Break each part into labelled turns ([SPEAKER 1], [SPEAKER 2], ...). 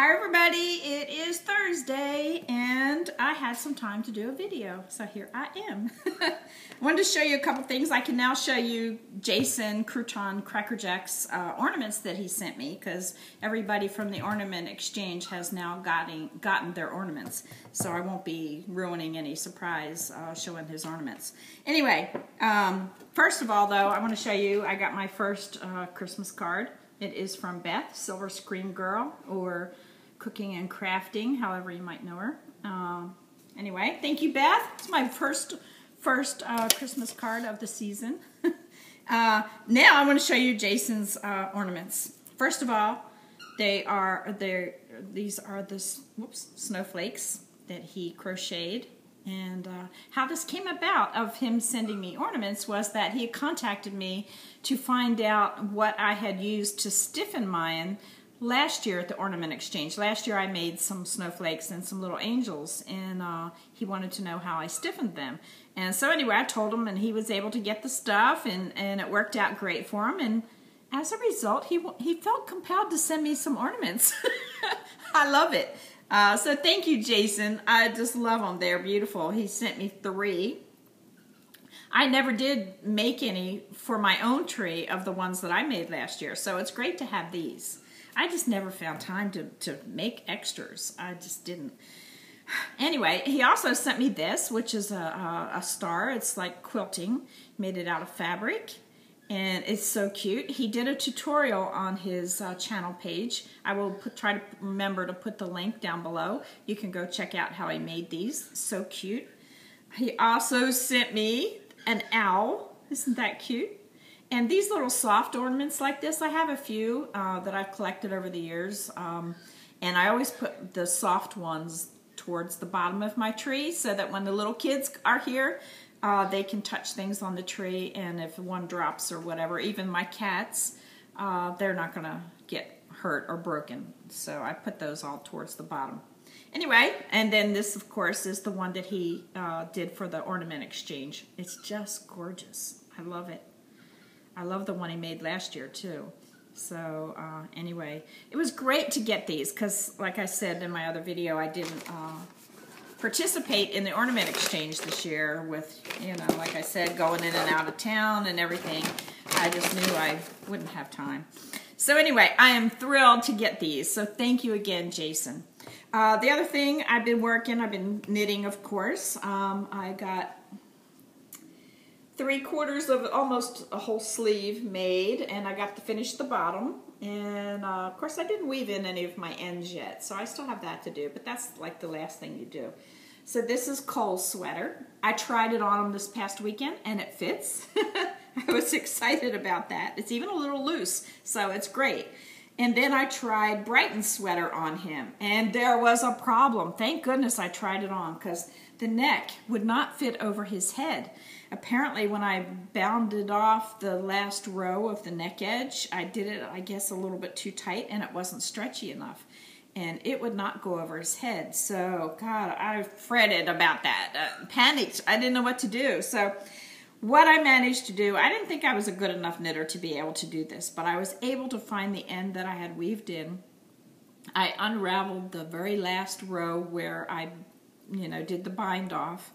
[SPEAKER 1] Hi everybody, it is Thursday and I had some time to do a video, so here I am. I wanted to show you a couple things. I can now show you Jason Crouton Cracker Jack's uh, ornaments that he sent me because everybody from the Ornament Exchange has now gotten, gotten their ornaments. So I won't be ruining any surprise uh, showing his ornaments. Anyway, um, first of all though, I want to show you, I got my first uh, Christmas card. It is from Beth, Silver Screen Girl, or Cooking and Crafting, however you might know her. Uh, anyway, thank you, Beth. It's my first first uh, Christmas card of the season. uh, now I want to show you Jason's uh, ornaments. First of all, they are these are the whoops snowflakes that he crocheted. And uh, how this came about of him sending me ornaments was that he contacted me to find out what I had used to stiffen mine last year at the Ornament Exchange. Last year I made some snowflakes and some little angels, and uh, he wanted to know how I stiffened them. And so anyway, I told him, and he was able to get the stuff, and, and it worked out great for him. And as a result, he, he felt compelled to send me some ornaments. I love it. Uh, so thank you, Jason. I just love them. They're beautiful. He sent me three. I never did make any for my own tree of the ones that I made last year, so it's great to have these. I just never found time to, to make extras. I just didn't. Anyway, he also sent me this, which is a, a, a star. It's like quilting. Made it out of fabric and it's so cute. He did a tutorial on his uh, channel page. I will put, try to remember to put the link down below. You can go check out how he made these. So cute. He also sent me an owl. Isn't that cute? And these little soft ornaments like this, I have a few uh, that I've collected over the years. Um, and I always put the soft ones towards the bottom of my tree so that when the little kids are here, uh, they can touch things on the tree. And if one drops or whatever, even my cats, uh, they're not going to get hurt or broken. So I put those all towards the bottom. Anyway, and then this, of course, is the one that he uh, did for the ornament exchange. It's just gorgeous. I love it. I love the one he made last year too. So uh, anyway, it was great to get these because, like I said in my other video, I didn't uh, participate in the ornament exchange this year with, you know, like I said, going in and out of town and everything. I just knew I wouldn't have time. So anyway, I am thrilled to get these. So thank you again, Jason. Uh, the other thing I've been working, I've been knitting, of course. Um, I got three quarters of almost a whole sleeve made and I got to finish the bottom and uh, of course I didn't weave in any of my ends yet so I still have that to do but that's like the last thing you do. So this is Cole's sweater. I tried it on him this past weekend and it fits. I was excited about that. It's even a little loose so it's great and then I tried Brighton's sweater on him and there was a problem thank goodness I tried it on because the neck would not fit over his head Apparently when I bounded off the last row of the neck edge, I did it, I guess, a little bit too tight and it wasn't stretchy enough. And it would not go over his head. So, God, I fretted about that. Uh, panicked. I didn't know what to do. So, what I managed to do, I didn't think I was a good enough knitter to be able to do this, but I was able to find the end that I had weaved in. I unraveled the very last row where I, you know, did the bind off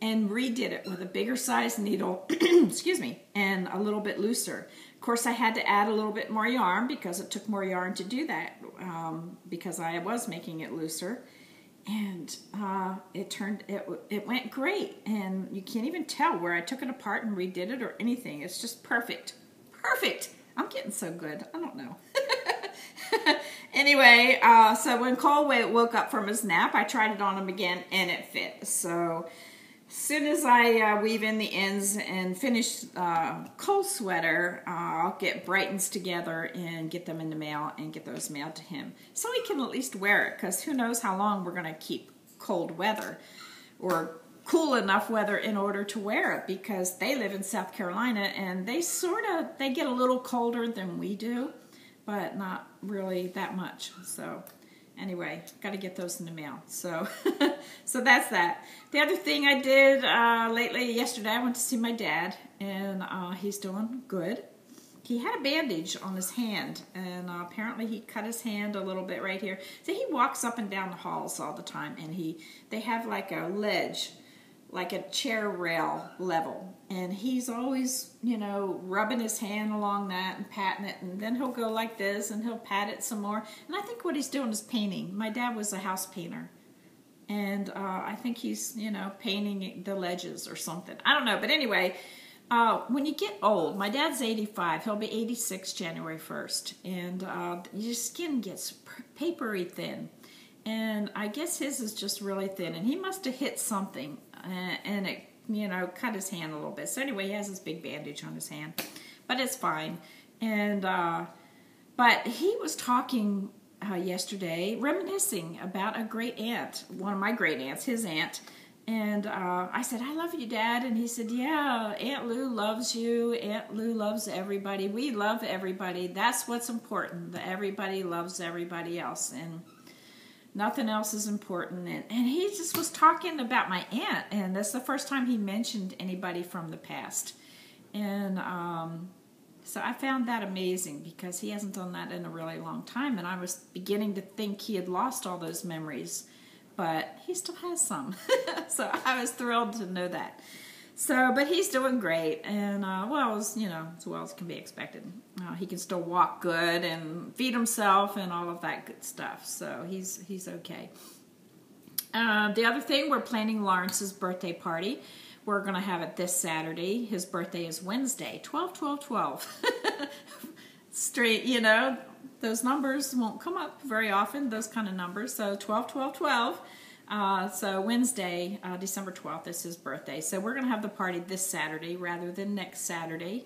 [SPEAKER 1] and redid it with a bigger size needle, excuse me, and a little bit looser. Of course, I had to add a little bit more yarn because it took more yarn to do that um, because I was making it looser. And uh, it turned, it, it went great. And you can't even tell where I took it apart and redid it or anything. It's just perfect. Perfect. I'm getting so good. I don't know. anyway, uh, so when Cole woke up from his nap, I tried it on him again and it fit. So soon as I uh, weave in the ends and finish uh, Cole's sweater, uh, I'll get Brighton's together and get them in the mail and get those mailed to him. So he can at least wear it because who knows how long we're going to keep cold weather or cool enough weather in order to wear it because they live in South Carolina and they sort of, they get a little colder than we do, but not really that much. So anyway, got to get those in the mail. So, so that's that. The other thing I did uh, lately, yesterday, I went to see my dad, and uh, he's doing good. he had a bandage on his hand, and uh, apparently he cut his hand a little bit right here. So he walks up and down the halls all the time, and he they have like a ledge, like a chair rail level, and he's always you know rubbing his hand along that and patting it, and then he'll go like this, and he'll pat it some more. And I think what he's doing is painting. My dad was a house painter. And uh, I think he's, you know, painting the ledges or something. I don't know. But anyway, uh, when you get old, my dad's 85. He'll be 86 January 1st. And uh, your skin gets papery thin. And I guess his is just really thin. And he must have hit something. And it, you know, cut his hand a little bit. So anyway, he has this big bandage on his hand. But it's fine. And, uh, but he was talking uh, yesterday, reminiscing about a great aunt, one of my great aunts, his aunt, and uh, I said, I love you, Dad. And he said, Yeah, Aunt Lou loves you. Aunt Lou loves everybody. We love everybody. That's what's important. That everybody loves everybody else. And nothing else is important. And, and he just was talking about my aunt. And that's the first time he mentioned anybody from the past. And um, so I found that amazing because he hasn't done that in a really long time. And I was beginning to think he had lost all those memories but he still has some. so I was thrilled to know that. So, but he's doing great, and uh, well, as you know, as well as can be expected. Uh, he can still walk good and feed himself and all of that good stuff. So he's he's okay. Uh, the other thing, we're planning Lawrence's birthday party. We're going to have it this Saturday. His birthday is Wednesday, 12 12 12. Straight, you know, those numbers won't come up very often, those kind of numbers. So 12, 12, 12. Uh, so Wednesday, uh, December 12th is his birthday. So we're going to have the party this Saturday rather than next Saturday.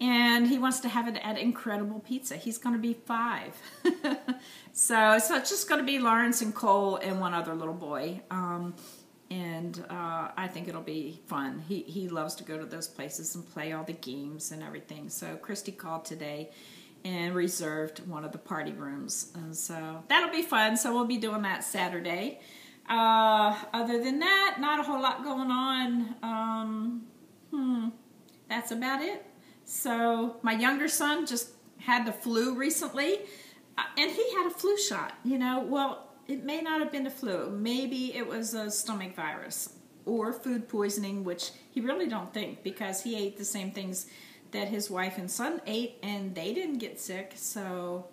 [SPEAKER 1] And he wants to have it at Incredible Pizza. He's going to be five. so, so it's just going to be Lawrence and Cole and one other little boy. Um, and uh, I think it'll be fun. He, he loves to go to those places and play all the games and everything. So Christy called today and reserved one of the party rooms. And so that'll be fun. So we'll be doing that Saturday. Uh, other than that, not a whole lot going on. Um, hmm, that's about it. So my younger son just had the flu recently, uh, and he had a flu shot. You know, well, it may not have been the flu. Maybe it was a stomach virus or food poisoning, which he really don't think because he ate the same things that his wife and son ate and they didn't get sick. So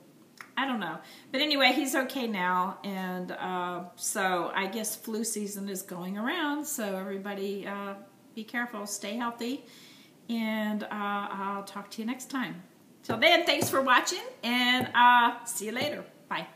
[SPEAKER 1] I don't know. But anyway, he's okay now. And uh, so I guess flu season is going around. So everybody uh, be careful, stay healthy. And uh, I'll talk to you next time. Till then, thanks for watching and uh, see you later. Bye.